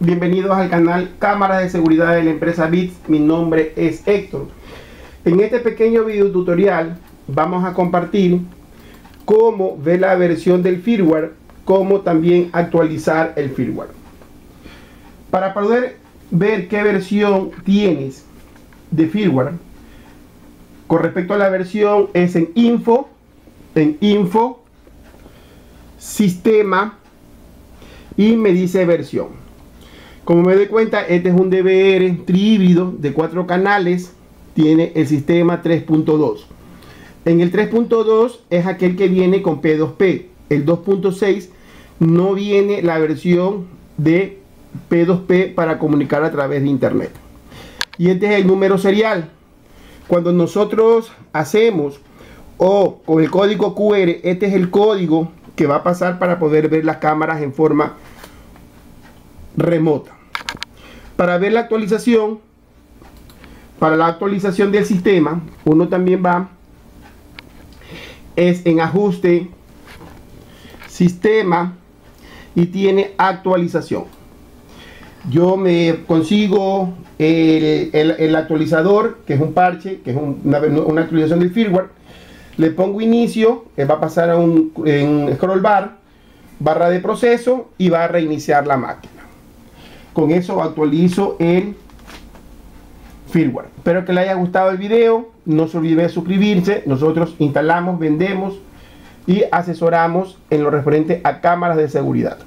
Bienvenidos al canal Cámaras de Seguridad de la empresa BITS. Mi nombre es Héctor. En este pequeño video tutorial vamos a compartir cómo ver la versión del firmware, cómo también actualizar el firmware. Para poder ver qué versión tienes de firmware, con respecto a la versión es en info, en info, sistema y me dice versión. Como me doy cuenta, este es un DVR trihíbrido de cuatro canales, tiene el sistema 3.2. En el 3.2 es aquel que viene con P2P. El 2.6 no viene la versión de P2P para comunicar a través de internet. Y este es el número serial. Cuando nosotros hacemos o con el código QR, este es el código que va a pasar para poder ver las cámaras en forma remota. Para ver la actualización, para la actualización del sistema, uno también va es en ajuste, sistema y tiene actualización. Yo me consigo el, actualizador, que es un parche, que es una, actualización del firmware. Le pongo inicio, que va a pasar a un scroll bar, barra de proceso y va a reiniciar la máquina. Con eso actualizo el firmware. Espero que le haya gustado el video. No se olvide de suscribirse. Nosotros instalamos, vendemos y asesoramos en lo referente a cámaras de seguridad.